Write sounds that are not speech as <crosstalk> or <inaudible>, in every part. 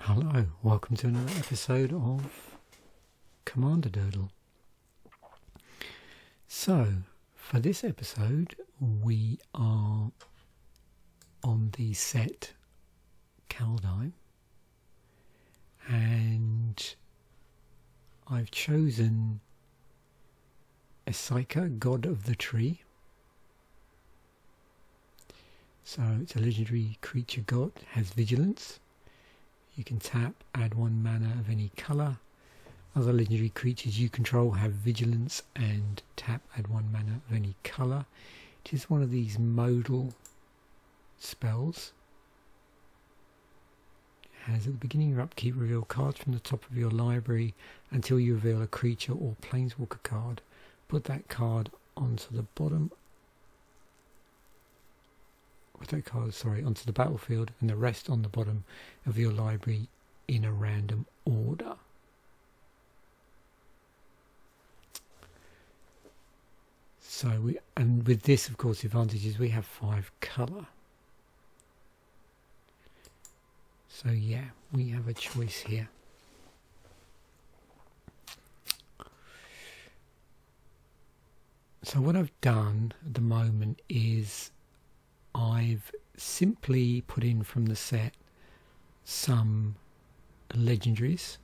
Hello, welcome to another episode of Commander Durdle. So, for this episode, we are on the set Kaldheim, and I've chosen Esika, God of the Tree. So it's a legendary creature god, has vigilance. You can tap, add one mana of any colour. Other legendary creatures you control have vigilance and tap, add one mana of any colour. It is one of these modal spells. Has at the beginning of your upkeep reveal cards from the top of your library until you reveal a creature or planeswalker card. Put that card onto the bottom put that card sorry onto the battlefield and the rest on the bottom of your library in a random order. So we and with this of course the advantage is we have five colour. So yeah, we have a choice here. So what I've done at the moment is I've simply put in from the set some legendaries.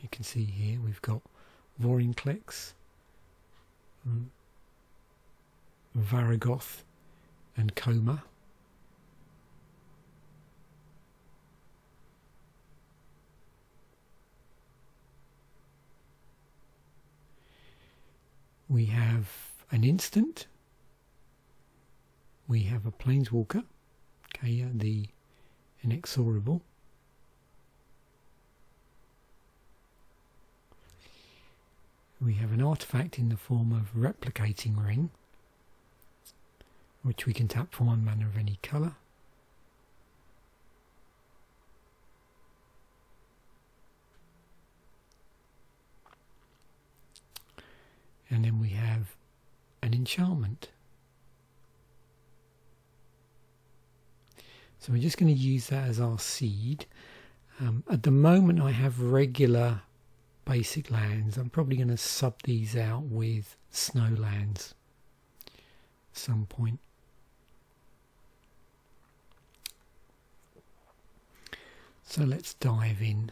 You can see here we've got Vorinclex, mm, Varragoth, and Koma. We have an instant. We have a planeswalker, Kaya the inexorable. We have an artifact in the form of replicating ring, which we can tap for one mana of any colour. And then we have an enchantment. So we're just going to use that as our seed. Um, at the moment I have regular basic lands. I'm probably going to sub these out with snow lands some point. So let's dive in.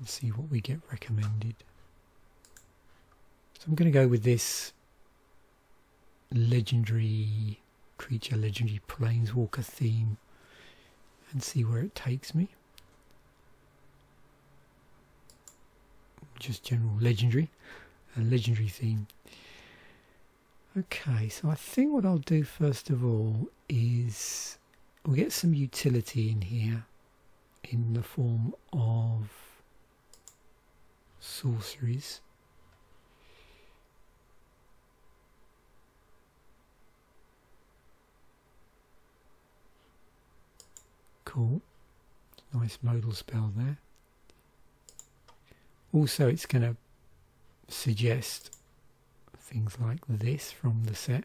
And see what we get recommended. So I'm going to go with this legendary creature, legendary planeswalker theme and see where it takes me. Just general legendary, a legendary theme. Okay, so I think what I'll do first of all is we'll get some utility in here in the form of sorceries. Cool. Nice modal spell there. Also, it's going to suggest things like this from the set.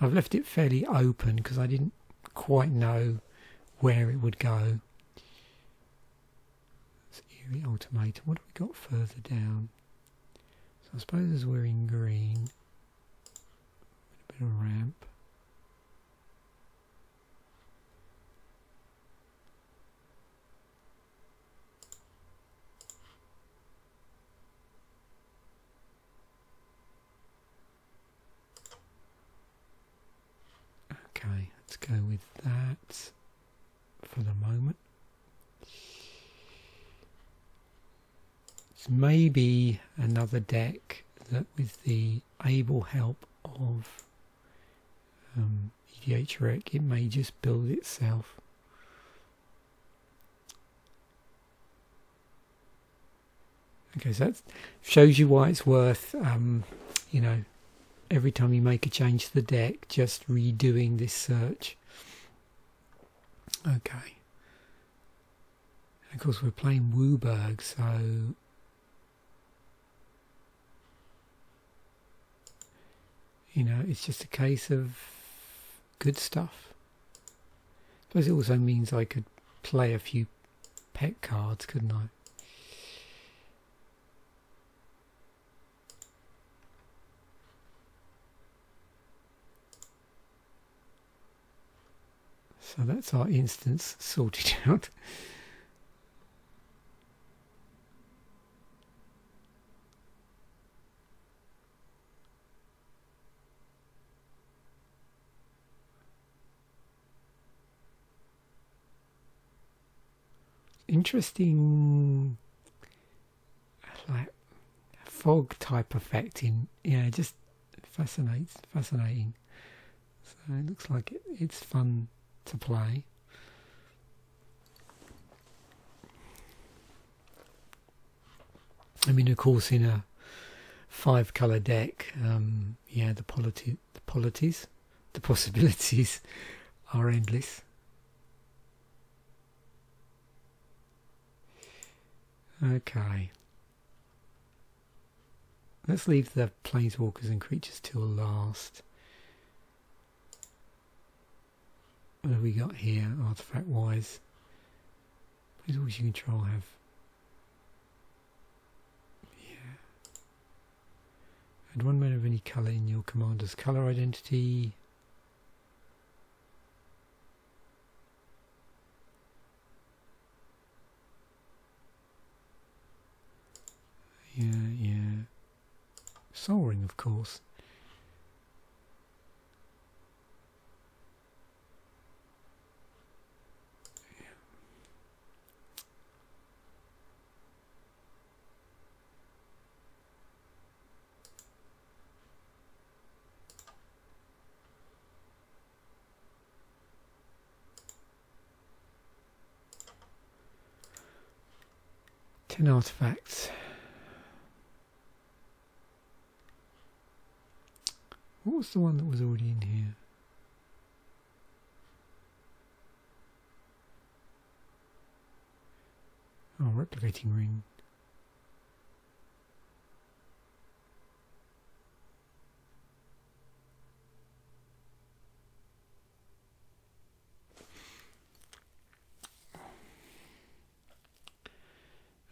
I've left it fairly open because I didn't quite know where it would go. Eerie Ultimatum. What have we got further down? So I suppose as we're in green, a bit of ramp. Okay, let's go with that for the moment. It's maybe another deck that with the able help of um, EDHREC it may just build itself. Okay, so that shows you why it's worth, um, you know, every time you make a change to the deck, just redoing this search. Okay. And of course, we're playing WUBRG, so you know, it's just a case of good stuff. I suppose it also means I could play a few pet cards, couldn't I? So that's our instants <laughs> sorted out. Interesting like fog type effect in yeah just fascinates fascinating. So it looks like it, it's fun to play. I mean of course in a five color deck um, yeah the polity the polities the <laughs> possibilities are endless Okay. Let's leave the planeswalkers and creatures till last. What have we got here, artifact wise? Planeswalkers you control have. Yeah. And one mana of any colour in your commander's colour identity. Yeah, yeah. Sol Ring, of course. Ten artifacts. Was the one that was already in here? Oh, replicating ring.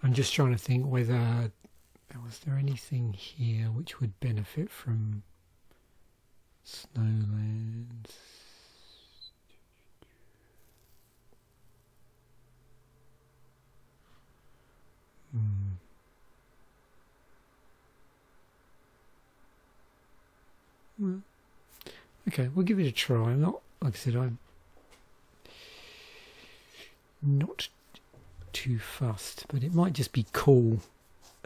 I'm just trying to think whether was there anything here which would benefit from Snowlands. Hmm. Well, okay, we'll give it a try. I'm not, like I said, I'm not too fussed, but it might just be cool,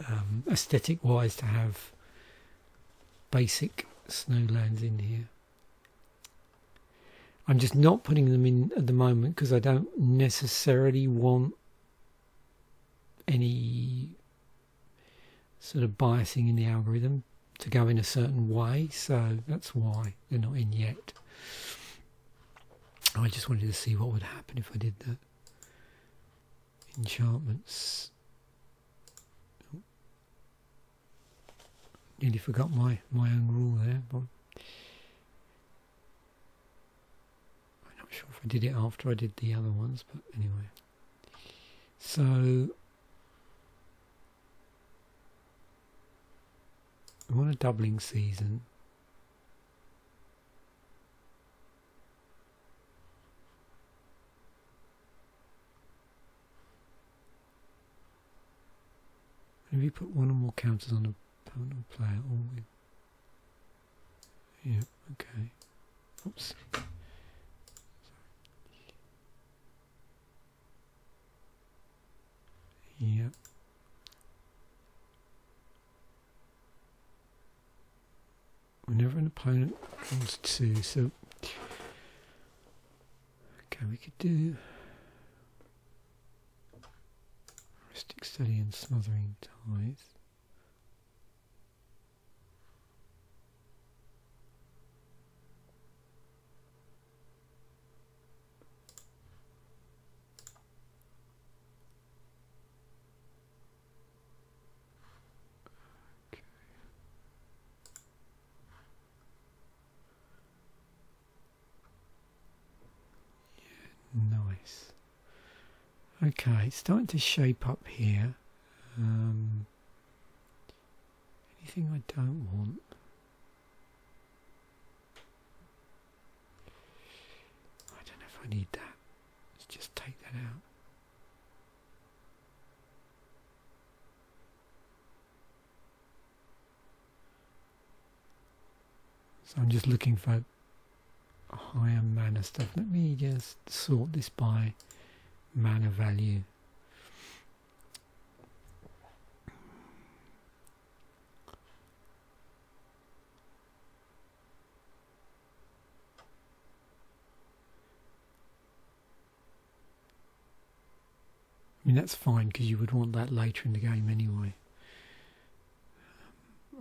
um, aesthetic wise, to have basic snowlands in here. I'm just not putting them in at the moment because I don't necessarily want any sort of biasing in the algorithm to go in a certain way, so that's why they're not in yet. I just wanted to see what would happen if I did the enchantments nearly forgot my, my own rule there. But I'm not sure if I did it after I did the other ones, but anyway. So I want a doubling season. Maybe put one or more counters on a Opponent player always. Yeah, okay. Oops. Yep. Whenever an opponent wants to, so okay, we could do Rhystic Study and Smothering Tithe. Okay, it's starting to shape up here. Um, anything I don't want? I don't know if I need that. Let's just take that out. So I'm just looking for higher mana stuff. Let me just sort this by mana value. I mean that's fine because you would want that later in the game anyway.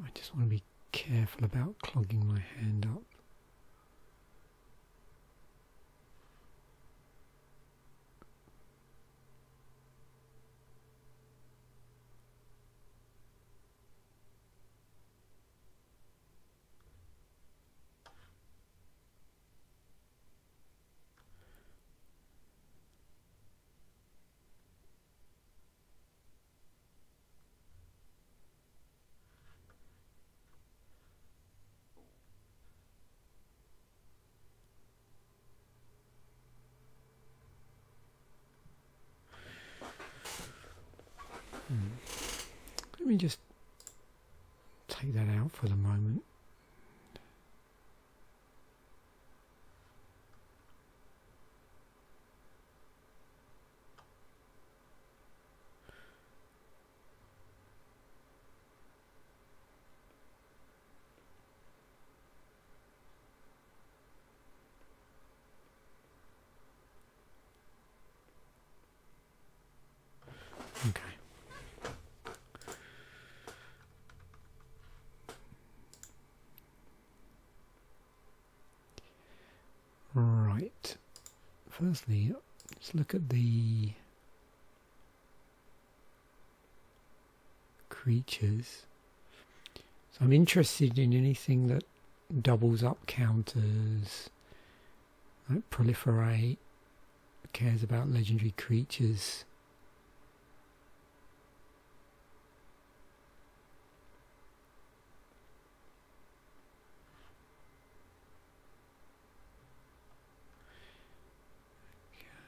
I just want to be careful about clogging my hand up. Let me just take that out for the moment. Okay. Right. Let's look at the creatures. So I'm interested in anything that doubles up counters, proliferate, cares about legendary creatures.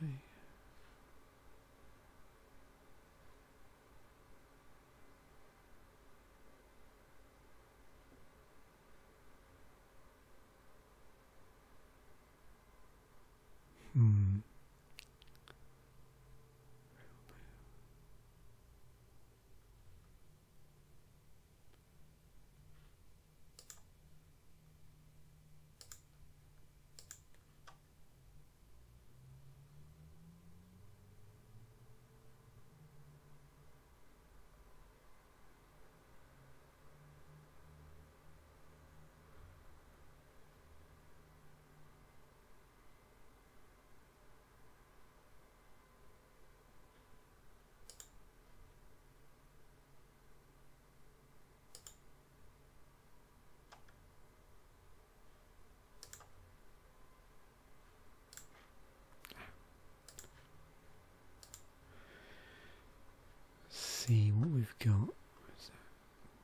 Okay. Hmm. see what we've got.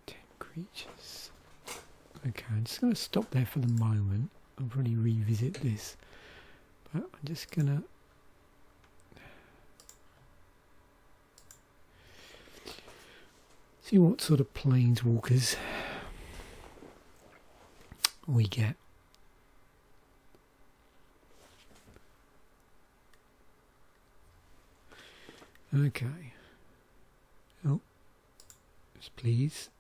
Ten creatures. Okay, I'm just going to stop there for the moment. I'll probably revisit this, but I'm just going to. See what sort of planeswalkers we get. Okay. Please.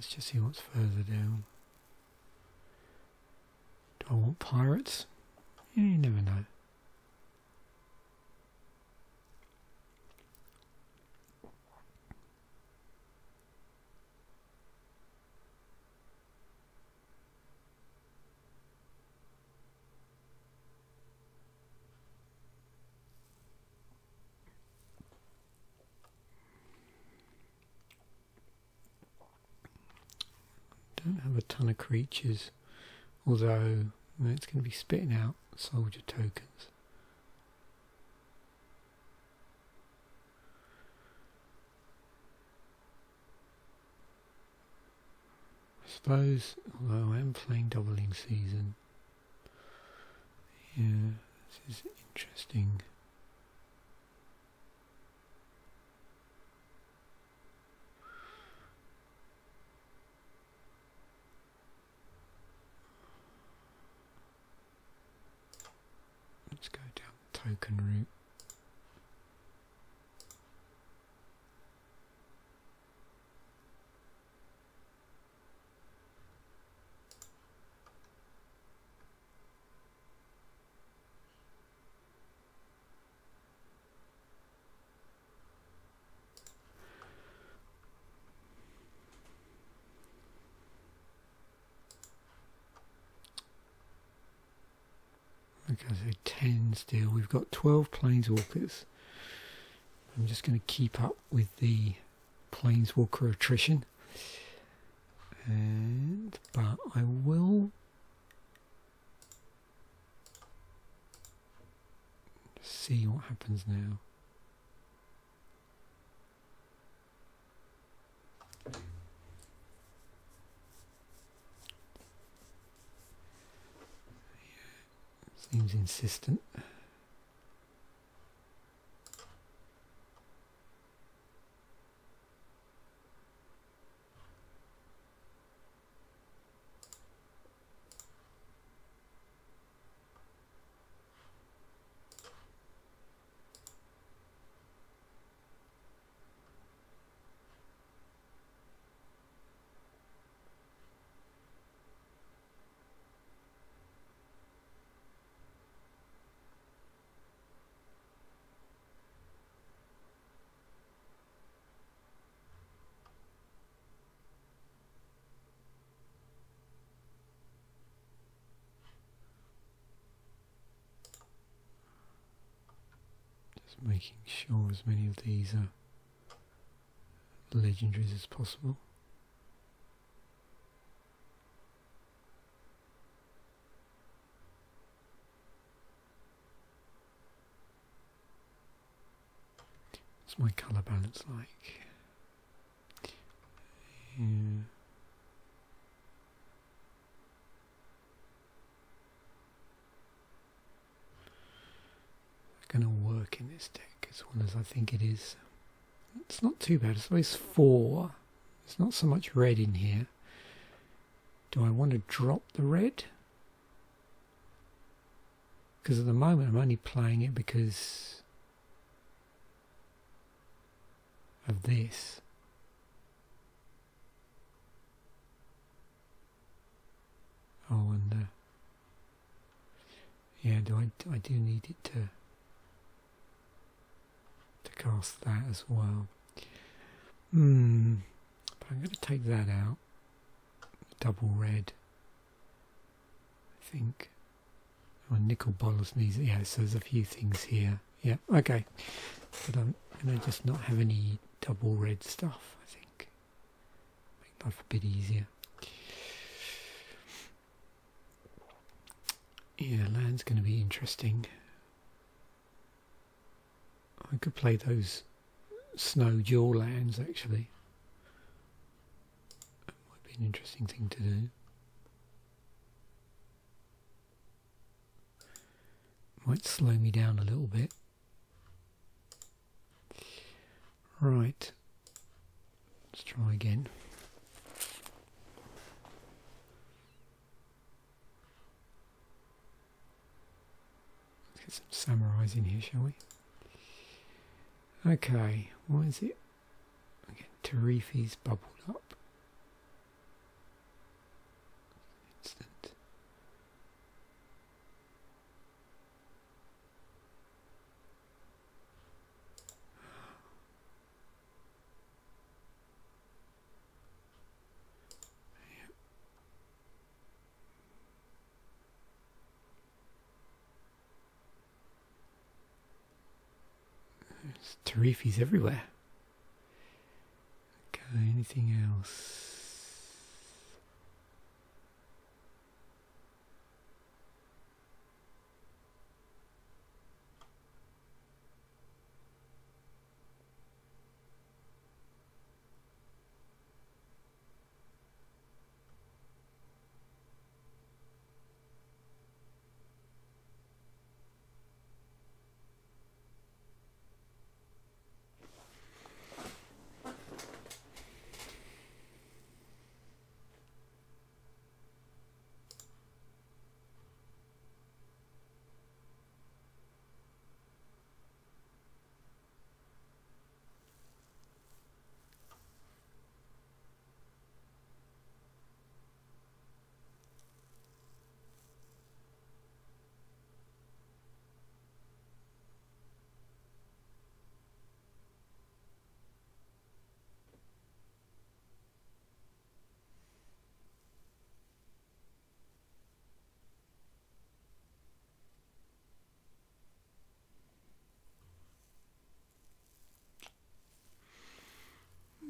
Let's just see what's further down. Do I want pirates? Yeah, you never know. don't have a ton of creatures, although it's going to be spitting out soldier tokens. I suppose, although I am playing doubling season, yeah, this is interesting. Let's go down the token route. Okay, so 10 still. We've got 12 planeswalkers. I'm just going to keep up with the planeswalker attrition. And, but I will see what happens now. Seems making sure as many of these are legendaries as possible. What's my colour balance like? Yeah. Going to work in this deck as well as I think it is. It's not too bad. It's always four. There's not so much red in here. Do I want to drop the red? Because at the moment I'm only playing it because of this. Oh, and uh, yeah, do I? I do need it to cast that as well. Hmm. But I'm going to take that out. Double red. I think. Oh, nicol bolas needs. Yeah, so there's a few things here. Yeah, okay. But I'm going to just not have any double red stuff, I think. Make life a bit easier. Yeah, land's going to be interesting. I could play those snow dual lands actually. That might be an interesting thing to do. Might slow me down a little bit. Right. Let's try again. Let's get some samurais in here, shall we? Okay, what is it? Okay, Teferi's bubbled up. Teferis everywhere. Okay, anything else?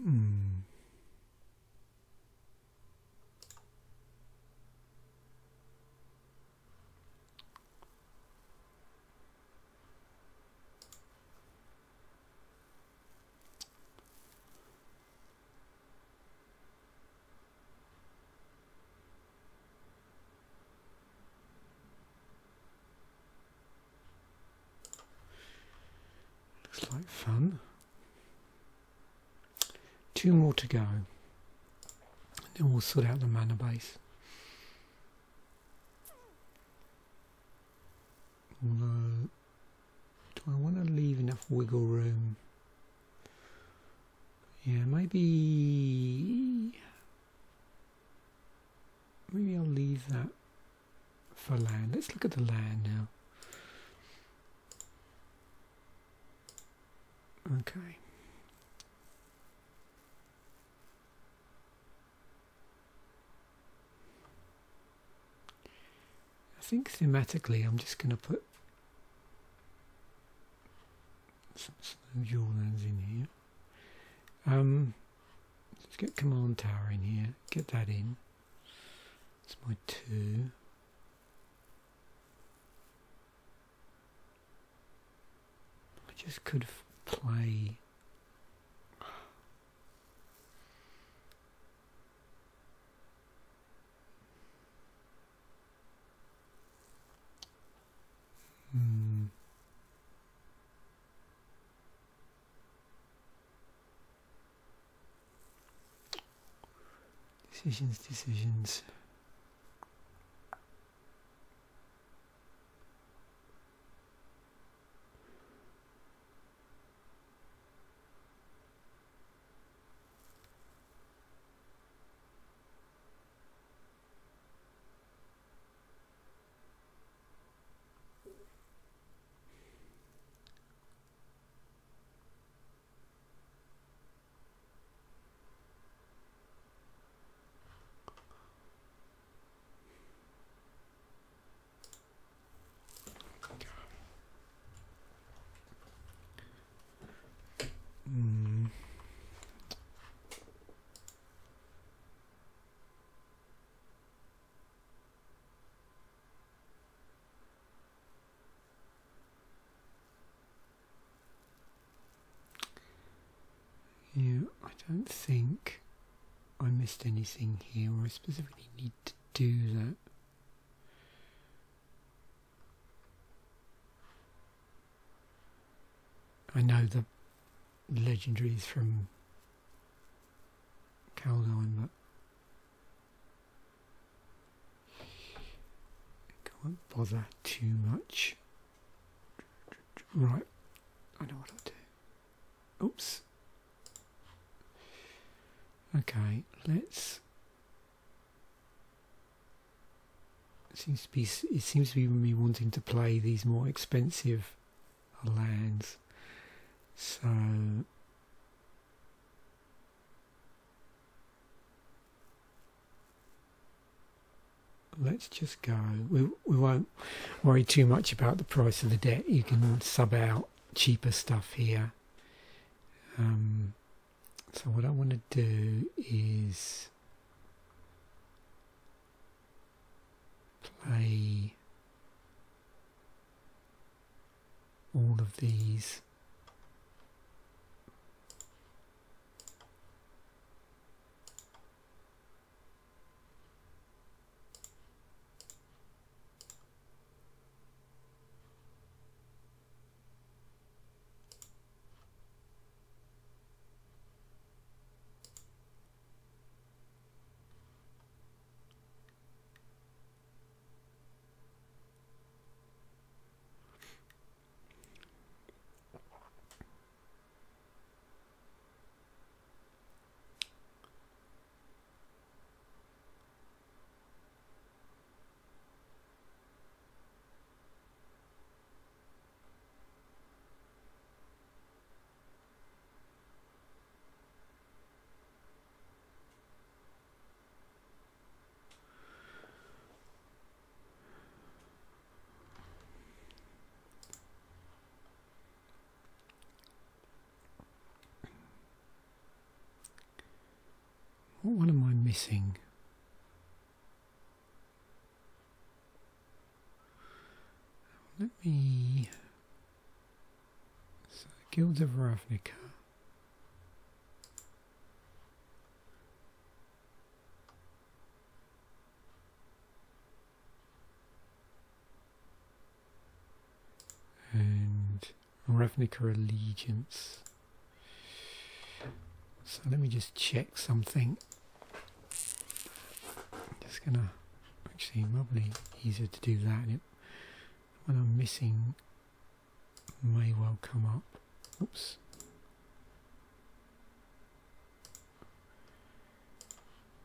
Hmm. Looks like fun. Two more to go. And then we'll sort out the mana base. Do I want to leave enough wiggle room? Yeah, maybe... Maybe I'll leave that for land. Let's look at the land now. Okay. Think thematically I'm just going to put some lands in here. Um, let's get command tower in here. Get that in. It's my two. I just could play Hmm. Decisions, decisions. Hmm. Yeah, I don't think I missed anything here or I specifically need to do that. I know the legendaries from Kaldheim, but I won't bother too much. Right, I know what I'll do. Oops. Okay, let's. It seems to be. It seems to be me wanting to play these more expensive lands. So let's just go. We, we won't worry too much about the price of the debt. You can sub out cheaper stuff here Um, so what I want to do is play all of these What am I missing? Let me. So, Guilds of Ravnica. And Ravnica Allegiance. So let me just check something. Just gonna actually probably easier to do that. It, when I'm missing may well come up. Oops.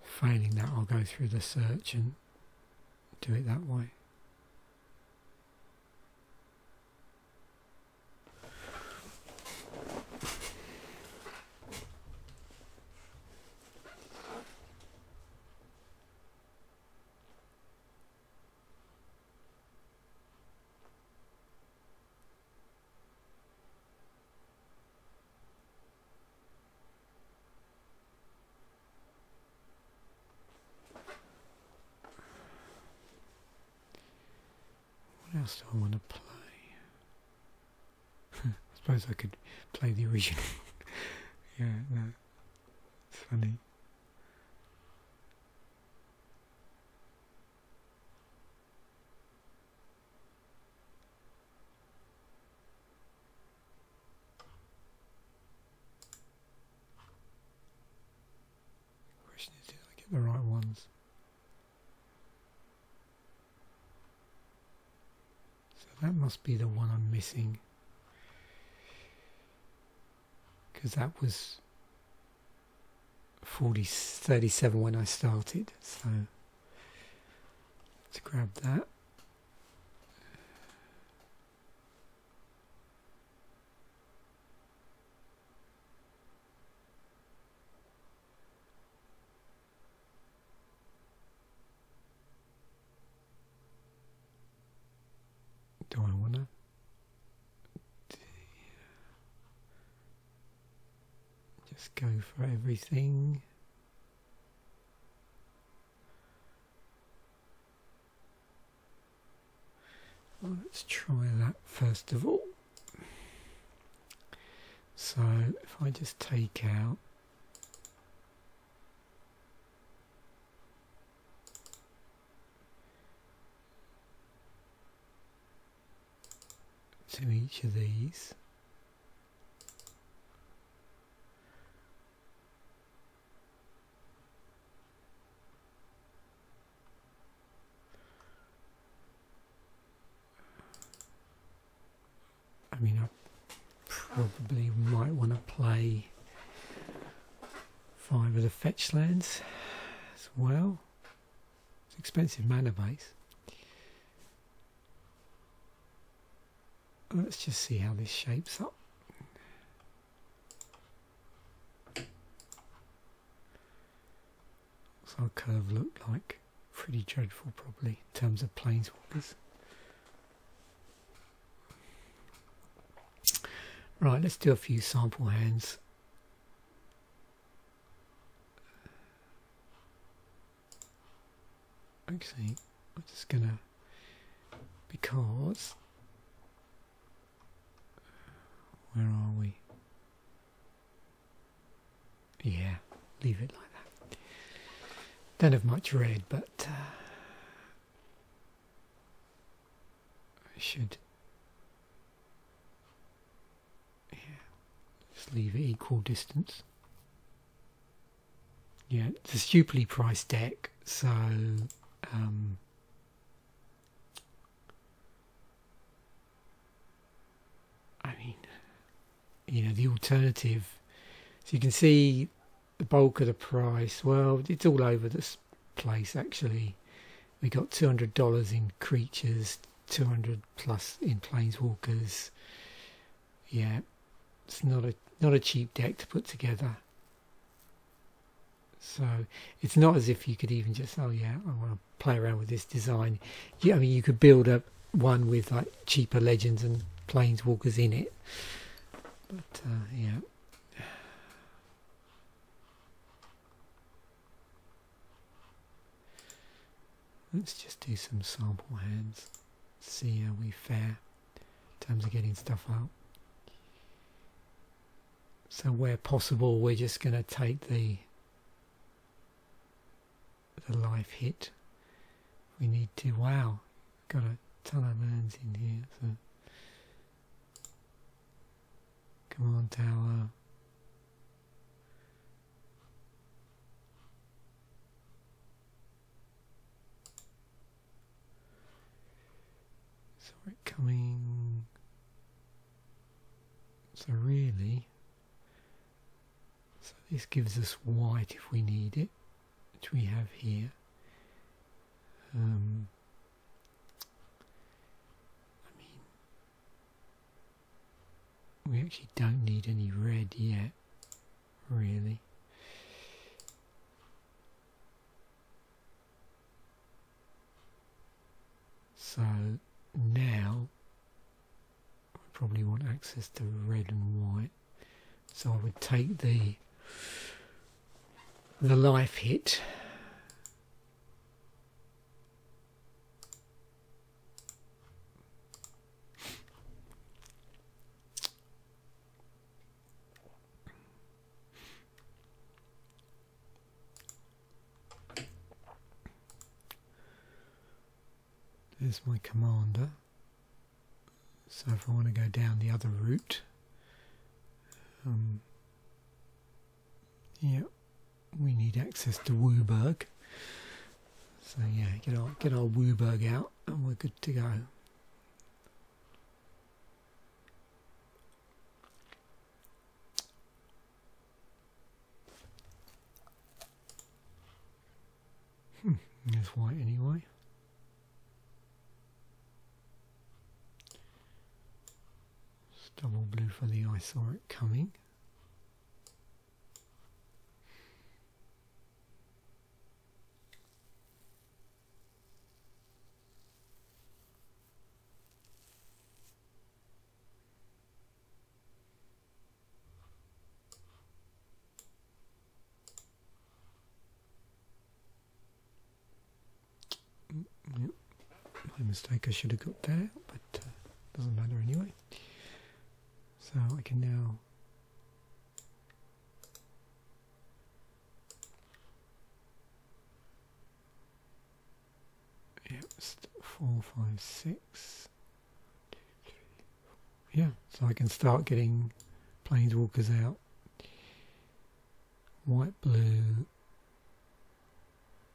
Failing that, I'll go through the search and do it that way. Else do I want to play? <laughs> I suppose I could play the original. <laughs> yeah, no, it's funny. Question is, did I get the right ones? So that must be the one I'm missing. Because that was 40, 37 when I started. So let's grab that. Do I want to? Just go for everything. Let's try that first of all. So if I just take out to each of these. I mean, I probably might want to play five of the fetch lands as well. It's expensive mana base. Let's just see how this shapes up. What's our curve look like? Pretty dreadful probably in terms of planeswalkers. Right, let's do a few sample hands. Actually, I'm just gonna because where are we? Yeah, leave it like that. Don't have much red, but uh, I should. Yeah, just leave it equal distance. Yeah, it's a stupidly priced deck, so um, I mean, you know, the alternative. So you can see the bulk of the price. Well, it's all over this place actually. We got two hundred dollars in creatures, two hundred plus in planeswalkers. Yeah, it's not a not a cheap deck to put together. So it's not as if you could even just, oh yeah, I want to play around with this design. Yeah, I mean, you could build up one with like cheaper legends and planeswalkers in it. But uh, yeah. Let's just do some sample hands. See how we fare in terms of getting stuff out. So where possible, we're just going to take the the life hit. We need to, wow, got a ton of hands in here. So Command tower. Saw it coming. So really, so this gives us white if we need it which we have here. Um, I mean, we actually don't need any red yet, really. So now I probably want access to red and white. So I would take the the life hit. There's my commander. So if I want to go down the other route, um, yeah, we need access to WUBRG. So yeah, get our get our WUBRG out and we're good to go. Hmm, there's white anyway. Double blue for the I saw it coming. My mistake, I should have got there, but uh, doesn't matter anyway. So I can now Yep, four, five, six. Yeah, so I can start getting planeswalkers out. White, blue.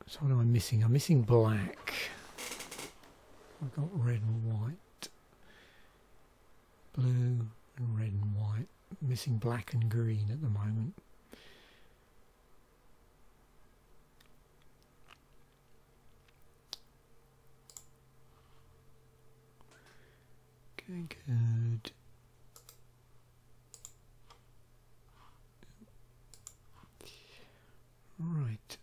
So what am I missing? I'm missing black. I've got red and white. Blue and red and white. Missing black and green at the moment. Okay, good. Right.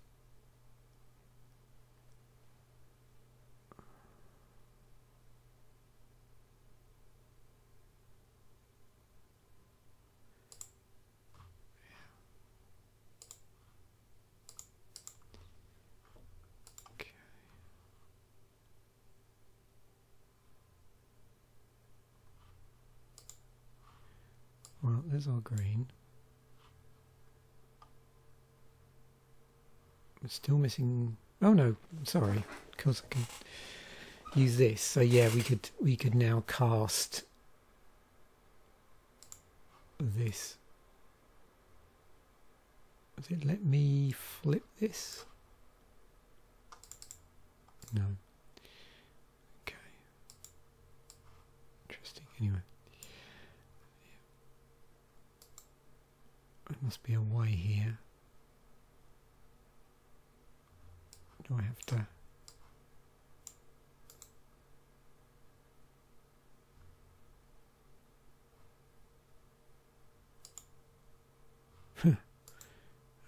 There's our green. Still missing. Oh no, sorry, because I can use this. So yeah, we could we could now cast this. Does it let me flip this? No. Okay. Interesting. Anyway. Must be a way here. Do I have to...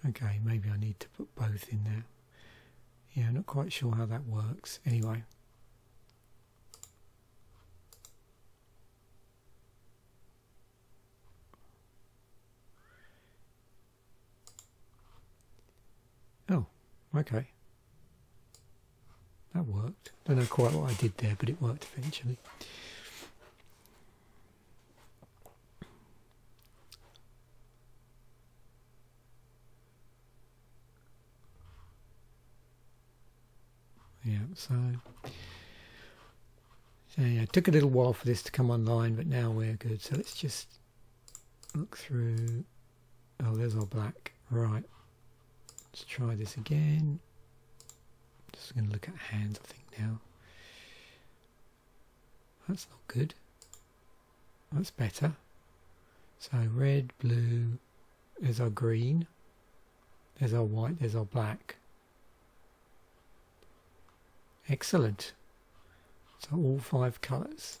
okay, maybe I need to put both in there. Yeah, I'm not quite sure how that works. Anyway. Oh, okay. That worked. Don't know quite what I did there, but it worked eventually. Yeah, so, so yeah, it took a little while for this to come online, but now we're good. So let's just look through. Oh, there's our black. Right. Let's try this again. Just going to look at hands, I think now. That's not good. That's better. So red, blue, there's our green, there's our white, there's our black. Excellent. So all five colours.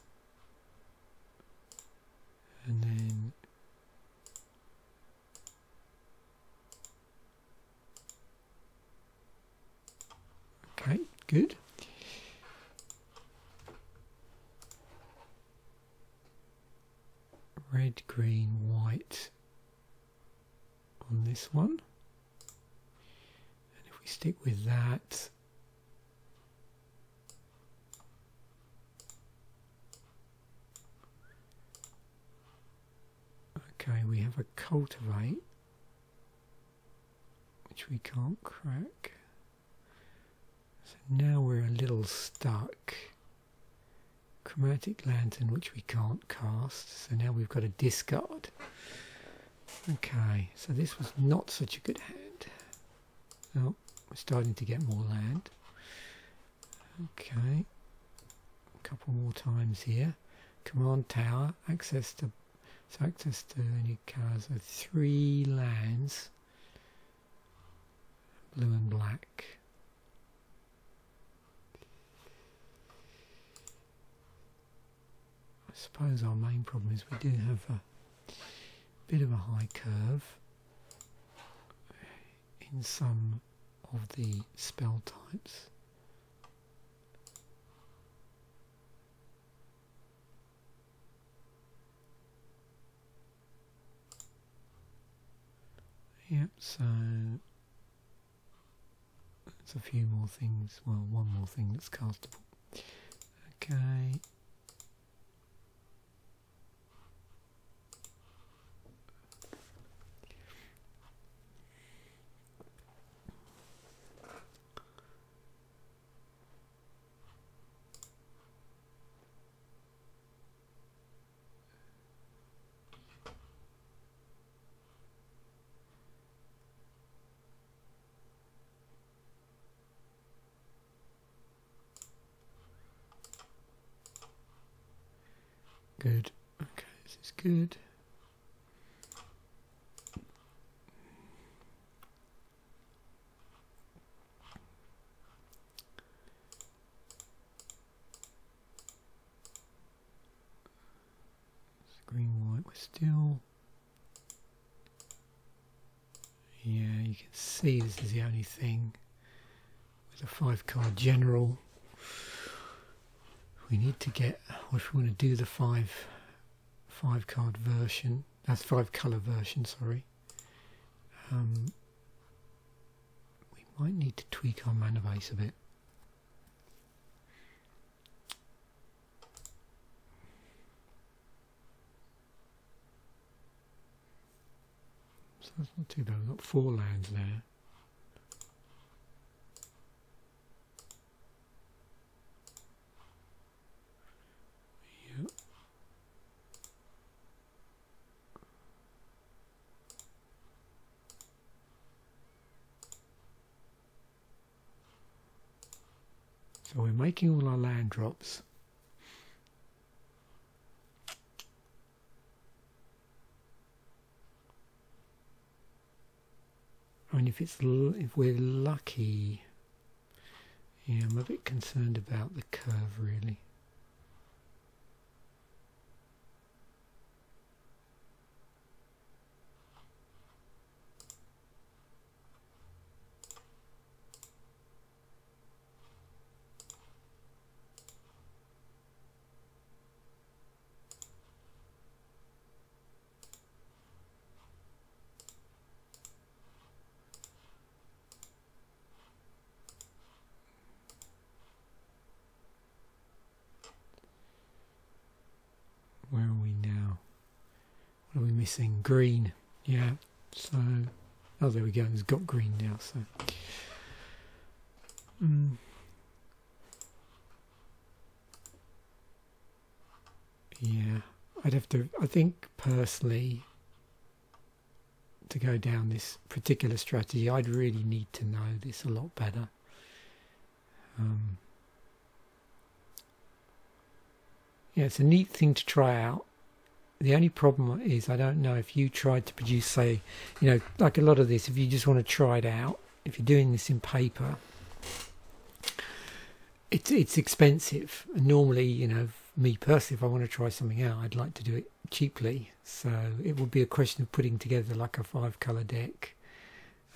And then Okay, good. Red, green, white on this one. And if we stick with that, Okay, we have a cultivate, which we can't crack. So now we're a little stuck. Chromatic lantern, which we can't cast. So now we've got a discard. Okay, so this was not such a good hand. Oh, we're starting to get more land. Okay, a couple more times here. Command tower, access to so access to any cars are three lands, blue and black. Suppose our main problem is we do have a bit of a high curve in some of the spell types. Yep, so there's a few more things, well, one more thing that's castable. Okay. Good. Okay, this is good. green white we're still yeah you can see this is the only thing. With a five card general. We need to get, if we want to do the five, five card version, that's five color version, sorry. Um, we might need to tweak our mana base a bit. So that's not too bad. We've got four lands now. Yep. So we're making all our land drops. I mean, if it's if we're lucky, yeah, I'm a bit concerned about the curve really. Where are we now? What are we missing? Green. Yeah. So, oh, there we go. It's got green now. So, mm. yeah. I'd have to. I think personally, to go down this particular strategy, I'd really need to know this a lot better. Um, yeah, it's a neat thing to try out. The only problem is I don't know if you tried to produce, say, you know, like a lot of this, if you just want to try it out, if you're doing this in paper, it's it's expensive. And normally, you know, me personally, if I want to try something out, I'd like to do it cheaply. So it would be a question of putting together like a five color deck.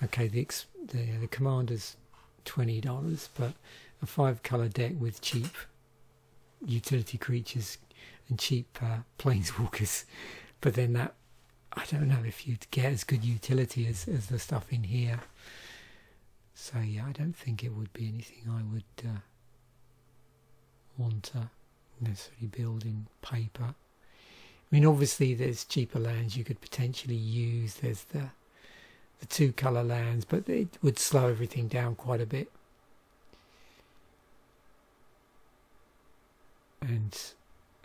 Okay, the the, the commander's twenty dollars, but a five color deck with cheap utility creatures and cheap uh, planeswalkers. But then that, I don't know if you'd get as good utility as, as the stuff in here. So yeah, I don't think it would be anything I would uh, want to necessarily build in paper. I mean, obviously there's cheaper lands you could potentially use. There's the the two colour lands, but it would slow everything down quite a bit. And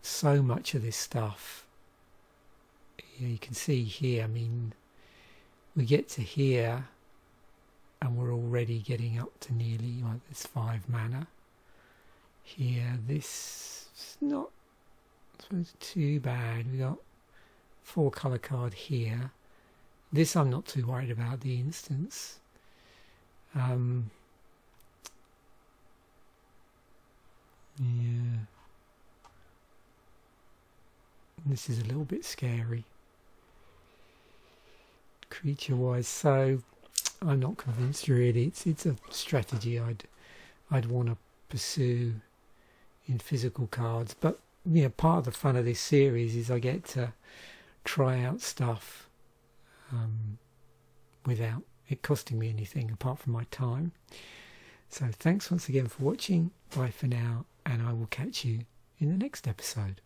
so much of this stuff you, can see here I mean we get to here and we're already getting up to nearly like this five mana. Here this is not suppose too bad. We got four color card here. This I'm not too worried about the instants um, yeah this is a little bit scary. Creature wise, so I'm not convinced really. It's it's a strategy I'd I'd want to pursue in physical cards. But you know, part of the fun of this series is I get to try out stuff um, without it costing me anything apart from my time. So thanks once again for watching. Bye for now, and I will catch you in the next episode.